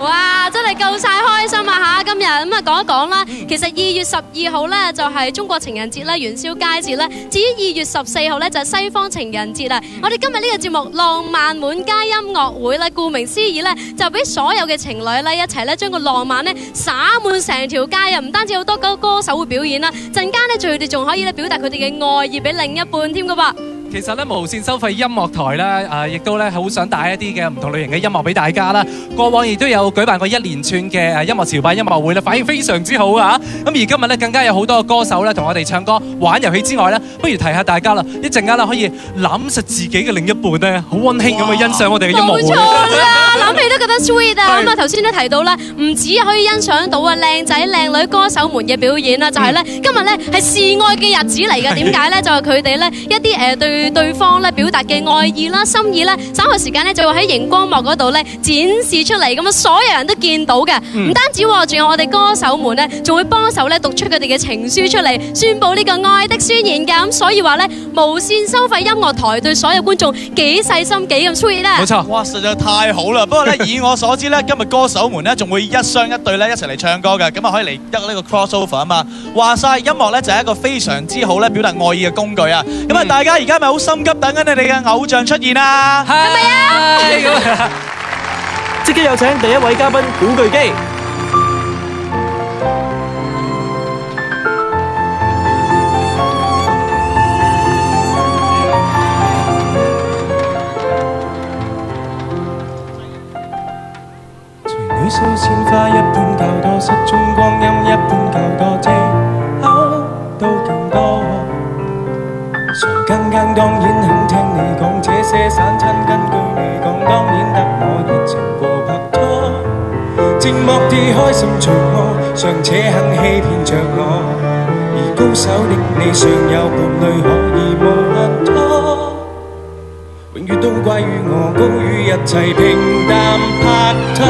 哇！真係夠晒開心啊嚇！今日咁啊講一講啦，其實二月十二號咧就係中國情人節啦，元宵佳節啦。至於二月十四號咧就係西方情人節啦。我哋今日呢個節目浪漫滿街音樂會咧，顧名思義咧就俾所有嘅情侶咧一齊咧將個浪漫咧灑滿成條街啊！唔單止好多歌歌手會表演啦，陣間咧佢哋仲可以咧表達佢哋嘅愛意俾另一半添噶噃。其實咧無線收費音樂台咧，誒、亦都咧好想帶一啲嘅唔同類型嘅音樂俾大家啦。過往亦都有舉辦過一連串嘅誒音樂潮拜音樂會咧，反應非常之好啊！咁而今日咧更加有好多嘅歌手咧同我哋唱歌、玩遊戲之外咧，不如提下大家啦，一陣間咧可以攬實自己嘅另一半咧，好温馨咁去欣賞我哋嘅音樂會。冇錯啦，諗起都覺得 sweet 啊！咁啊頭先都提到啦，唔止可以欣賞到啊靚仔靚女歌手們嘅表演啦，就係咧今日咧係示愛嘅日子嚟嘅。點解咧？就係佢哋咧一啲誒對對方咧表達嘅愛意啦、心意咧，稍後時間咧就會喺熒光幕嗰度咧展示出嚟，咁啊所有人都見到嘅。唔單止喎，仲有我哋歌手們咧，仲會幫手咧讀出佢哋嘅情書出嚟，宣佈呢個愛的宣言㗎。咁所以話咧，無線收費音樂台對所有觀眾幾細心幾咁 sweet 咧。冇錯。哇，實在太好啦！不過咧，以我所知咧，今日歌手們咧仲會一雙一對咧一齊嚟唱歌嘅，咁啊可以嚟得呢個 crossover 啊嘛。話晒音樂咧就係一個非常之好咧表達愛意嘅工具啊！咁啊，大家而家咪好心急等緊你哋嘅偶像出現啊！係咪啊？即刻有請第一位嘉賓古巨基。隨你數鮮花一般較多，失蹤光陰一般較多，当然肯听你讲这些散亲根据你讲，当然得我热情过拍拖。寂寞地开心着我，尚且肯欺骗着我，而高手的你尚有伴侣可以無限拖。永遠都歸於我，高於一切平淡拍拖。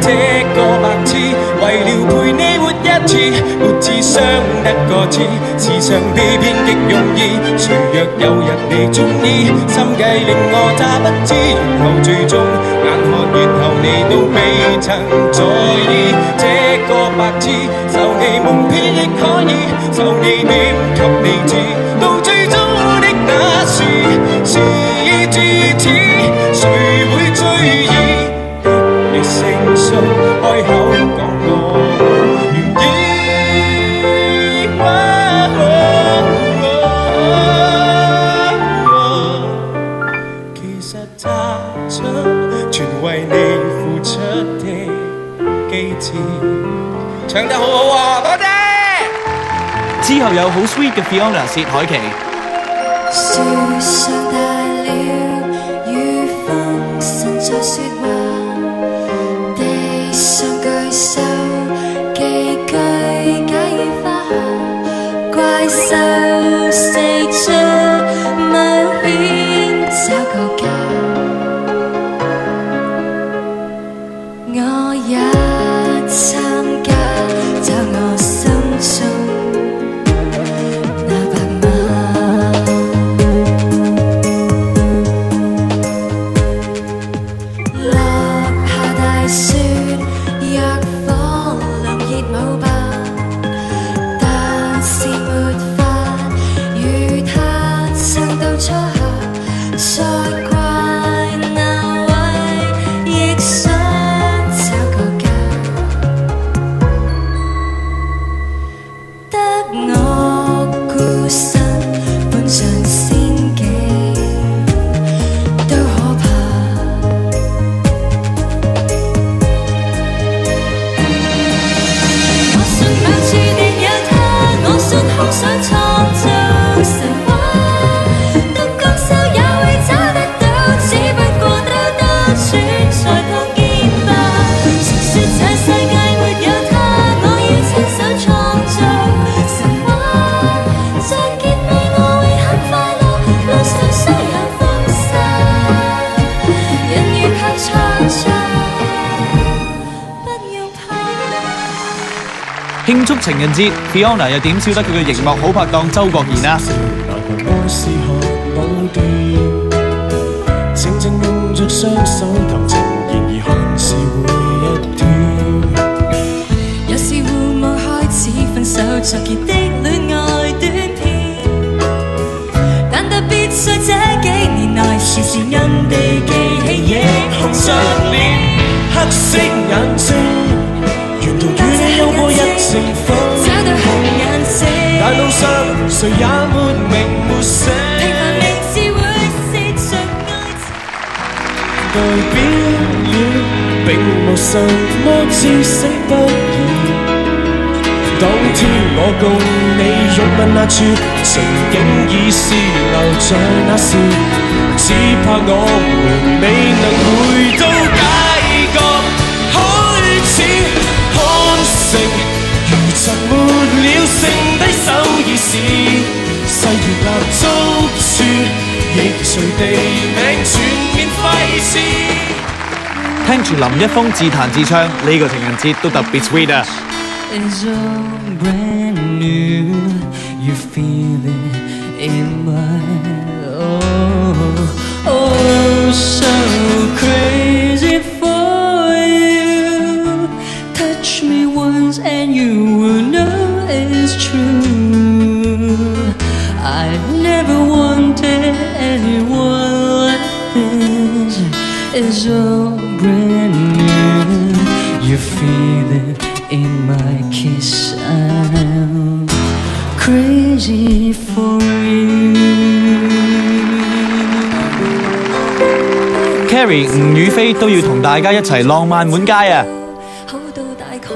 這個白痴為了陪你活一次，沒智商得個字，時常被騙極容易。誰若有日你中意，心計令我詐不知，然後最終眼看然後你都未曾在意。這個白痴受你蒙騙亦可以，受你點給你知，到最終的那時。至此，誰會追憶？你誠信開口講我願意。其實他將全為你付出的機智，唱得好好啊！多謝。之後有好 sweet 嘅 Fiona 薛凱琪。情人節，Fiona 又點少得佢嘅熒幕好拍檔周國賢啊？男人愛是學舞段，靜靜用着雙手投情，然而看是會一斷。有時互望開始分手作結的戀愛短片，但特別在這幾年內，時時暗地記起憶紅上臉，黑色眼睛，沿途與你有過一程風。找到紅顏色，大路上誰也沒名沒姓，平凡名字會是着愛情。代表了並無什麼至死不渝。當天我共你擁吻那處，情景已是留在那時，只怕我們未能回到街細如蠟燭處，亦隨地名全面廢事。聽住林一峰自弹自唱，呢、個情人節都特别 sweet 啊！It's all brand new. You feel it in my kiss. I'm crazy for you. Carrie 吴雨霏都要同大家一齐浪漫满街啊！好到大概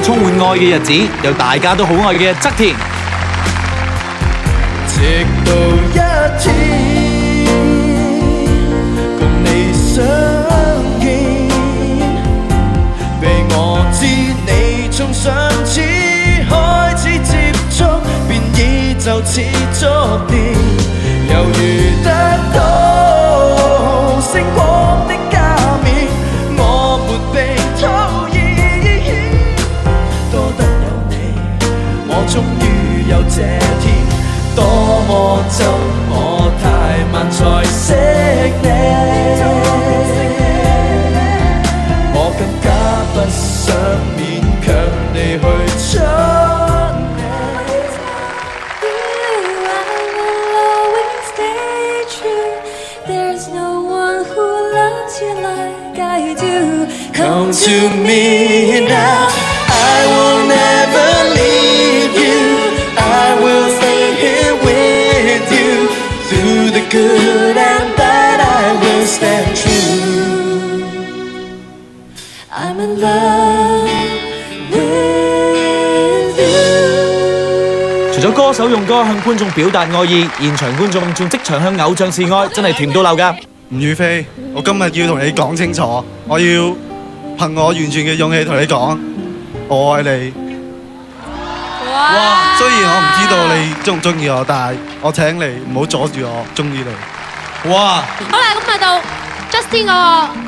充滿愛嘅日子，有大家都好愛嘅側田。直到一天共你相見，被我知你從上次開始接觸，便已就似觸電，麼憎我太慢才識你，我更加不想勉強地去將你。You, I will 除咗歌手用歌向觀眾表達愛意，現場觀眾仲即場向偶像示愛，真係甜到漏㗎！吳雨霏，我今日要同你講清楚，我要憑我完全嘅勇氣同你講，我愛你。哇！雖然我唔知道你中唔中意我，但係我請你唔好阻住我中意你。哇！好啦，咁去到 Justin 嗰個。